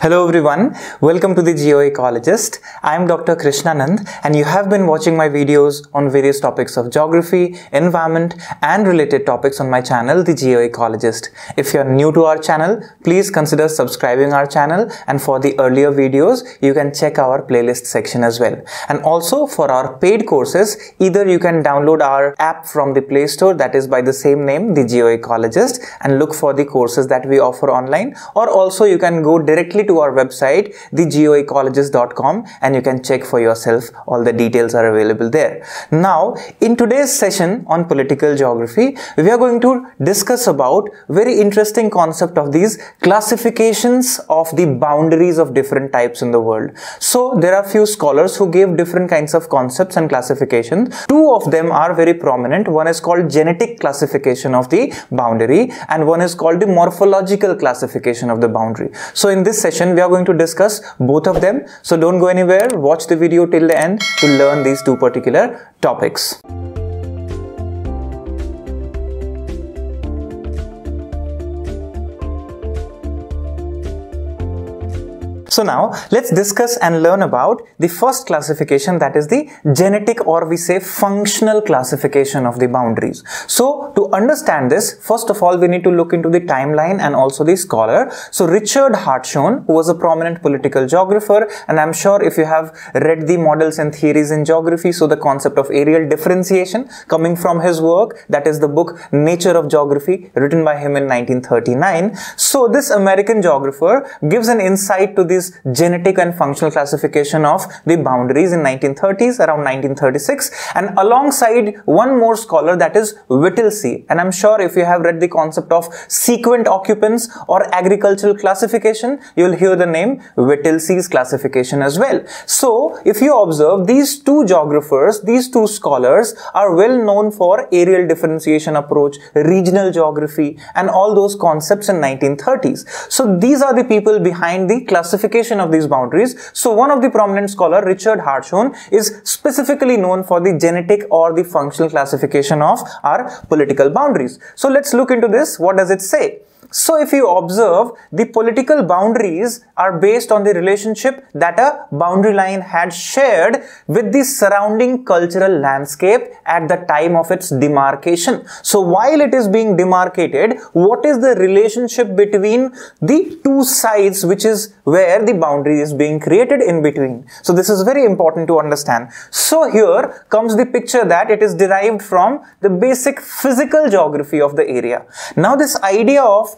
Hello everyone, welcome to the Geoecologist. I am Dr. Krishnanand and you have been watching my videos on various topics of geography, environment and related topics on my channel, the Geoecologist. If you are new to our channel, please consider subscribing our channel and for the earlier videos, you can check our playlist section as well. And also for our paid courses, either you can download our app from the Play Store that is by the same name, the Geoecologist and look for the courses that we offer online or also you can go directly to our website thegeoecologist.com and you can check for yourself. All the details are available there. Now in today's session on political geography we are going to discuss about very interesting concept of these classifications of the boundaries of different types in the world. So there are few scholars who gave different kinds of concepts and classifications two of them are very prominent. One is called genetic classification of the boundary and one is called the morphological classification of the boundary. So in this session session we are going to discuss both of them. So don't go anywhere. Watch the video till the end to learn these two particular topics So now let's discuss and learn about the first classification that is the genetic or we say functional classification of the boundaries. So to understand this, first of all, we need to look into the timeline and also the scholar. So Richard Hartshorne, who was a prominent political geographer, and I'm sure if you have read the models and theories in geography, so the concept of areal differentiation coming from his work, that is the book Nature of Geography written by him in 1939. So this American geographer gives an insight to the genetic and functional classification of the boundaries in 1930s around 1936 and alongside one more scholar that is Whittlesey and I'm sure if you have read the concept of sequent occupance or agricultural classification you will hear the name Whittlesey's classification as well. So if you observe these two geographers these two scholars are well known for areal differentiation approach regional geography and all those concepts in 1930s. So these are the people behind the classification classification of these boundaries. So one of the prominent scholar, Richard Hartshorne, is specifically known for the genetic or the functional classification of our political boundaries. So let's look into this. What does it say? So if you observe, the political boundaries are based on the relationship that a boundary line had shared with the surrounding cultural landscape at the time of its demarcation. So while it is being demarcated, what is the relationship between the two sides which is where the boundary is being created in between. So this is very important to understand. So here comes the picture that it is derived from the basic physical geography of the area. Now this idea of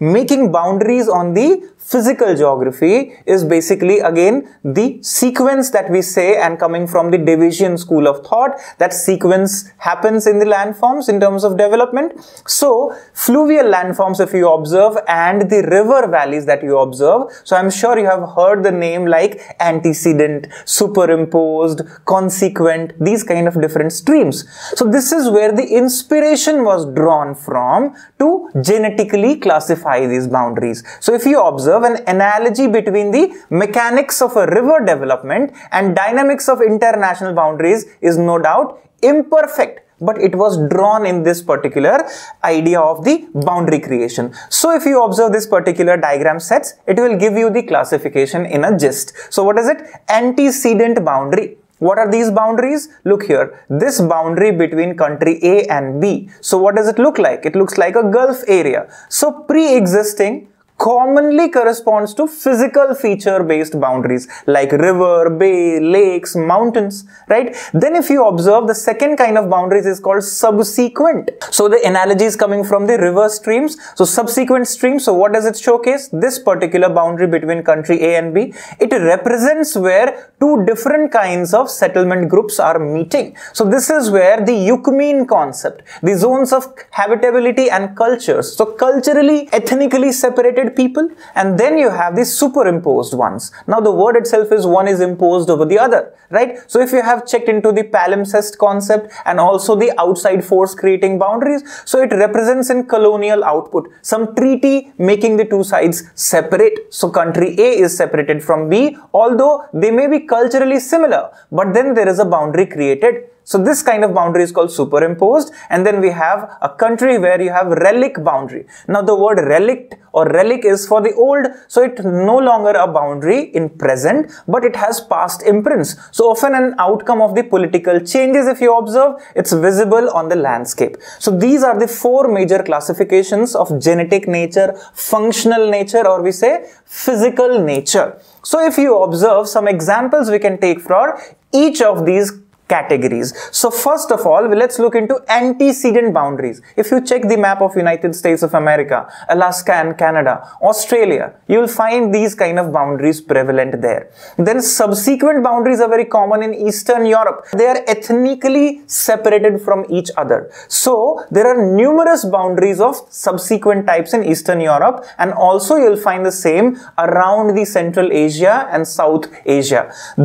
making boundaries on the physical geography is basically again the sequence that we say and coming from the Davisian school of thought that sequence happens in the landforms in terms of development. So fluvial landforms if you observe and the river valleys that you observe. So I'm sure you have heard the name like antecedent, superimposed, consequent, these kind of different streams. So this is where the inspiration was drawn from to genetically classify these boundaries. So if you observe an analogy between the mechanics of a river development and dynamics of international boundaries is no doubt imperfect but it was drawn in this particular idea of the boundary creation. So if you observe this particular diagram sets, it will give you the classification in a gist. So what is it? Antecedent boundary. What are these boundaries? Look here, this boundary between country A and B. So what does it look like? It looks like a Gulf area. So pre-existing commonly corresponds to physical feature based boundaries like river, bay, lakes, mountains, right? Then if you observe the second kind of boundaries is called subsequent. So the analogy is coming from the river streams. So subsequent streams. So what does it showcase? This particular boundary between country A and B. It represents where two different kinds of settlement groups are meeting. So this is where the Ecumene concept, the zones of habitability and cultures. So culturally, ethnically separated people and then you have the superimposed ones. Now the word itself is one is imposed over the other, right? So if you have checked into the palimpsest concept and also the outside force creating boundaries, so it represents in colonial output some treaty making the two sides separate. So country A is separated from B, although they may be culturally similar, but then there is a boundary created So this kind of boundary is called superimposed. And then we have a country where you have relic boundary. Now the word relict or relic is for the old. So it no longer a boundary in present, but it has past imprints. So often an outcome of the political changes, if you observe, it's visible on the landscape. So these are the four major classifications of genetic nature, functional nature, or we say physical nature. So if you observe some examples we can take for each of these categories. So first of all, let's look into antecedent boundaries. If you check the map of United States of America, Alaska and Canada, Australia, you'll find these kind of boundaries prevalent there. Then subsequent boundaries are very common in Eastern Europe. They are ethnically separated from each other. So there are numerous boundaries of subsequent types in Eastern Europe and also you'll find the same around the Central Asia and South Asia.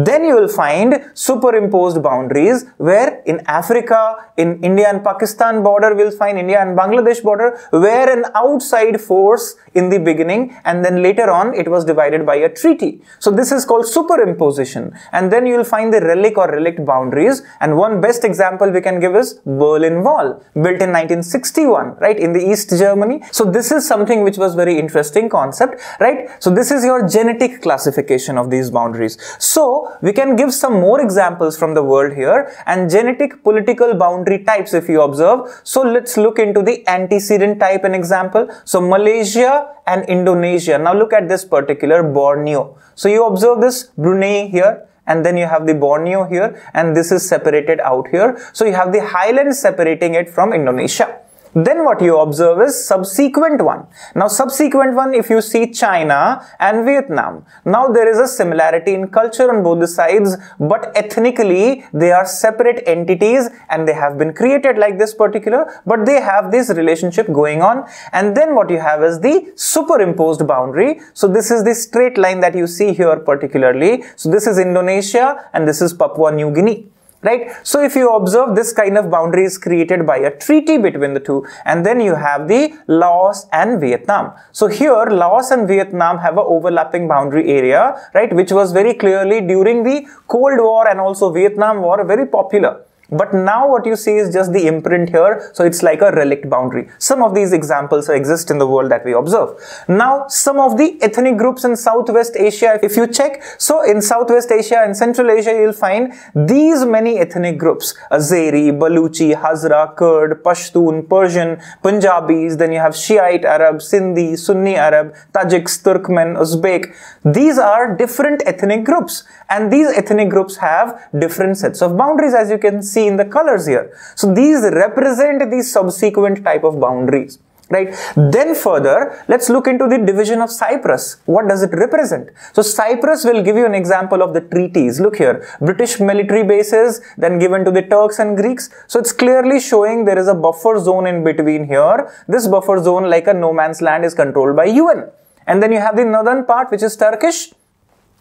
Then you will find superimposed boundaries countries where in Africa, in India and Pakistan border, we'll find India and Bangladesh border, where an outside force in the beginning and then later on it was divided by a treaty. So this is called superimposition. And then you'll find the relic or relict boundaries. And one best example we can give is Berlin Wall, built in 1961, right, in the East Germany. So this is something which was very interesting concept, right? So this is your genetic classification of these boundaries. So we can give some more examples from the world here here and genetic political boundary types if you observe. So let's look into the antecedent type an example. So Malaysia and Indonesia. Now look at this particular Borneo. So you observe this Brunei here and then you have the Borneo here and this is separated out here. So you have the highlands separating it from Indonesia. Then what you observe is subsequent one. Now subsequent one if you see China and Vietnam. Now there is a similarity in culture on both the sides but ethnically they are separate entities and they have been created like this particular but they have this relationship going on and then what you have is the superimposed boundary. So this is the straight line that you see here particularly. So this is Indonesia and this is Papua New Guinea right? So if you observe this kind of boundary is created by a treaty between the two and then you have the Laos and Vietnam. So here Laos and Vietnam have an overlapping boundary area, right? Which was very clearly during the Cold War and also Vietnam War very popular. But now what you see is just the imprint here. So it's like a relict boundary. Some of these examples exist in the world that we observe. Now, some of the ethnic groups in Southwest Asia, if you check, so in Southwest Asia and Central Asia, you'll find these many ethnic groups. Azeri, Baluchi, Hazara, Kurd, Pashtun, Persian, Punjabis, then you have Shiite Arab, Sindhi, Sunni Arab, Tajiks, Turkmen, Uzbek. These are different ethnic groups. And these ethnic groups have different sets of boundaries as you can see see in the colors here. So these represent the subsequent type of boundaries right? Then further let's look into the division of cyprus. What does it represent? So cyprus will give you an example of the treaties. Look here. British military bases then given to the turks and greeks. So it's clearly showing there is a buffer zone in between here. This buffer zone like a no man's land is controlled by un and then you have the northern part which is turkish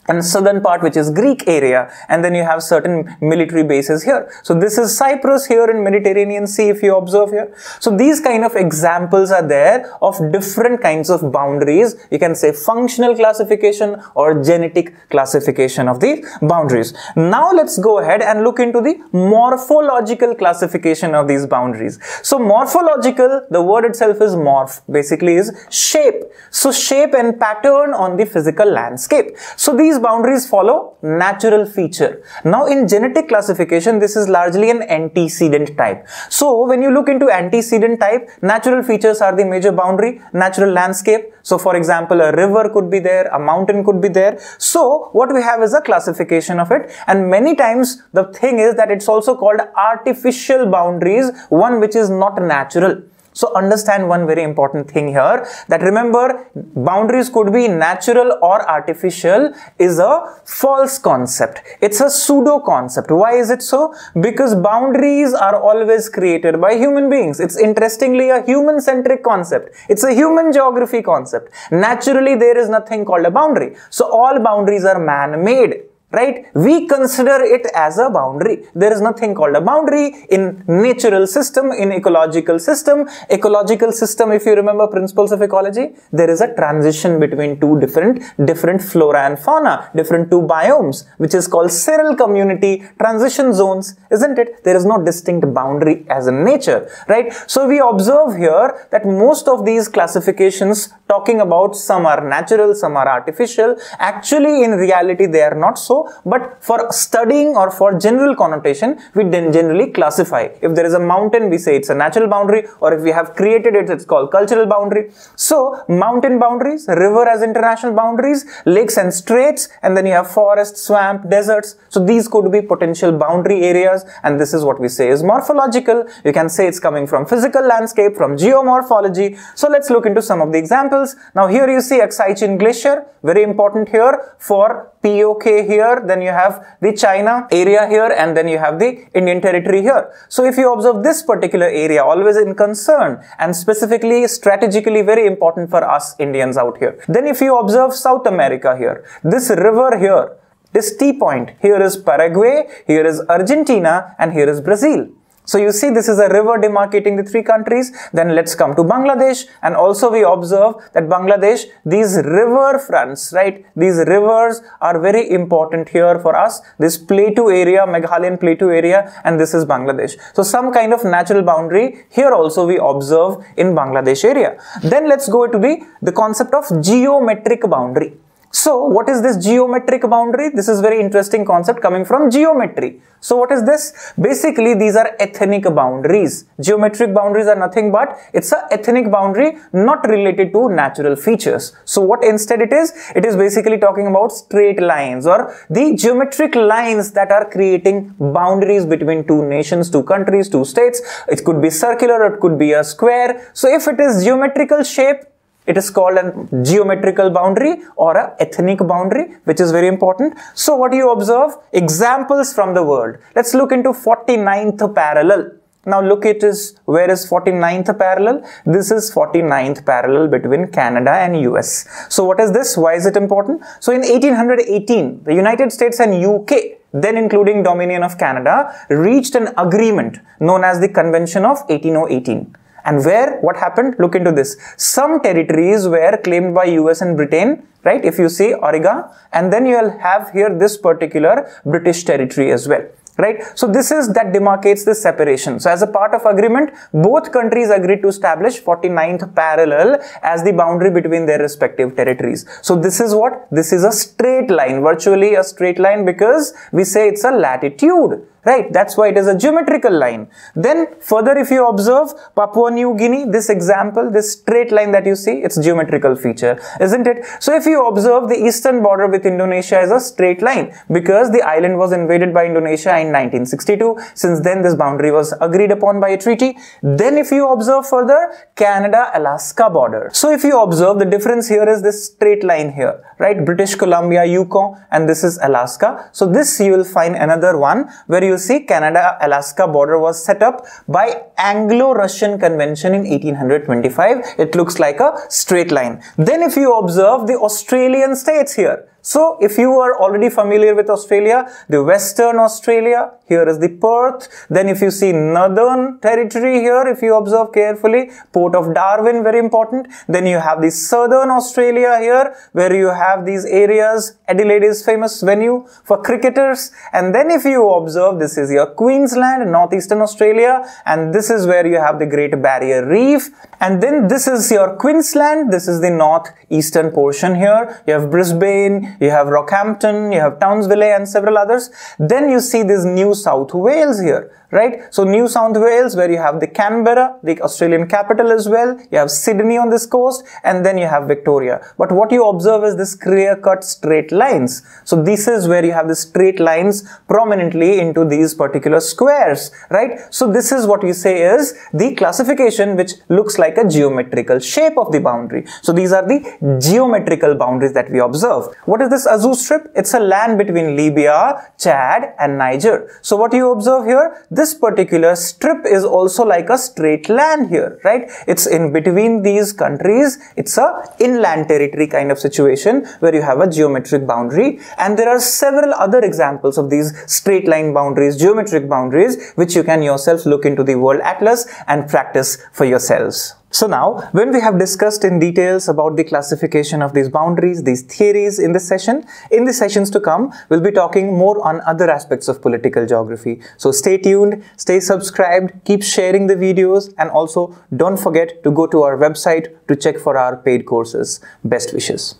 and southern part which is Greek area and then you have certain military bases here. So this is Cyprus here in Mediterranean Sea if you observe here. So these kind of examples are there of different kinds of boundaries. You can say functional classification or genetic classification of the boundaries. Now let's go ahead and look into the morphological classification of these boundaries. So morphological, the word itself is morph, basically is shape. So shape and pattern on the physical landscape. So these these boundaries follow natural feature. Now in genetic classification, this is largely an antecedent type. So when you look into antecedent type, natural features are the major boundary, natural landscape. So for example, a river could be there, a mountain could be there. So what we have is a classification of it. And many times the thing is that it's also called artificial boundaries, one which is not natural. So understand one very important thing here that remember boundaries could be natural or artificial is a false concept. It's a pseudo concept. Why is it so? Because boundaries are always created by human beings. It's interestingly a human centric concept. It's a human geography concept. Naturally there is nothing called a boundary. So all boundaries are man made right? We consider it as a boundary. There is nothing called a boundary in natural system, in ecological system. Ecological system, if you remember principles of ecology, there is a transition between two different, different flora and fauna, different two biomes, which is called seral community transition zones, isn't it? There is no distinct boundary as in nature, right? So we observe here that most of these classifications talking about some are natural, some are artificial. Actually, in reality, they are not so. But for studying or for general connotation, we then generally classify. If there is a mountain, we say it's a natural boundary, or if we have created it, it's called cultural boundary. So, mountain boundaries, river as international boundaries, lakes and straits, and then you have forest, swamp, deserts. So, these could be potential boundary areas, and this is what we say is morphological. You can say it's coming from physical landscape, from geomorphology. So, let's look into some of the examples. Now, here you see Aksai Glacier, very important here for POK here, then you have the China area here, and then you have the Indian territory here. So if you observe this particular area, always in concern and specifically strategically very important for us Indians out here. Then if you observe South America here, this river here, this T point, here is Paraguay, here is Argentina, and here is Brazil. So you see this is a river demarcating the three countries. Then let's come to Bangladesh and also we observe that Bangladesh, these river fronts, right? These rivers are very important here for us. This plateau area, Meghalayan plateau area and this is Bangladesh. So some kind of natural boundary here also we observe in Bangladesh area. Then let's go to the, the concept of geometric boundary. So what is this geometric boundary? This is very interesting concept coming from geometry. So what is this? Basically these are ethnic boundaries. Geometric boundaries are nothing but it's a ethnic boundary not related to natural features. So what instead it is? It is basically talking about straight lines or the geometric lines that are creating boundaries between two nations, two countries, two states. It could be circular, it could be a square. So if it is geometrical shape, it is called a geometrical boundary or a ethnic boundary, which is very important. So what do you observe? Examples from the world. Let's look into 49th parallel. Now look it is, where is 49th parallel? This is 49th parallel between Canada and US. So what is this? Why is it important? So in 1818, the United States and UK, then including Dominion of Canada, reached an agreement known as the Convention of 1818. And where, what happened? Look into this. Some territories were claimed by US and Britain, right? If you see Oregon, and then you'll have here this particular British territory as well right so this is that demarcates this separation so as a part of agreement both countries agreed to establish 49th parallel as the boundary between their respective territories so this is what this is a straight line virtually a straight line because we say it's a latitude right? That's why it is a geometrical line. Then further if you observe Papua New Guinea, this example, this straight line that you see, it's geometrical feature, isn't it? So if you observe the eastern border with Indonesia is a straight line because the island was invaded by Indonesia in 1962. Since then this boundary was agreed upon by a treaty. Then if you observe further, Canada-Alaska border. So if you observe the difference here is this straight line here, right? British Columbia, Yukon and this is Alaska. So this you will find another one where you see Canada-Alaska border was set up by Anglo-Russian Convention in 1825. It looks like a straight line. Then if you observe the Australian states here, so if you are already familiar with Australia, the Western Australia, here is the Perth. Then if you see Northern Territory here, if you observe carefully, Port of Darwin, very important. Then you have the Southern Australia here, where you have these areas. Adelaide is famous venue for cricketers. And then if you observe, this is your Queensland, Northeastern Australia. And this is where you have the Great Barrier Reef. And then this is your Queensland. This is the northeastern portion here. You have Brisbane, you have Rockhampton, you have Townsville and several others. Then you see this New South Wales here right? So New South Wales where you have the Canberra, the Australian capital as well. You have Sydney on this coast and then you have Victoria. But what you observe is this clear cut straight lines. So this is where you have the straight lines prominently into these particular squares, right? So this is what we say is the classification which looks like a geometrical shape of the boundary. So these are the geometrical boundaries that we observe. What is this Aouzou Strip? It's a land between Libya, Chad and Niger. So what you observe here, this this particular strip is also like a straight land here, right? It's in between these countries. It's a inland territory kind of situation where you have a geometric boundary. And there are several other examples of these straight line boundaries, geometric boundaries, which you can yourself look into the World Atlas and practice for yourselves. So now, when we have discussed in details about the classification of these boundaries, these theories in this session, in the sessions to come, we'll be talking more on other aspects of political geography. So stay tuned, stay subscribed, keep sharing the videos, and also don't forget to go to our website to check for our paid courses. Best wishes.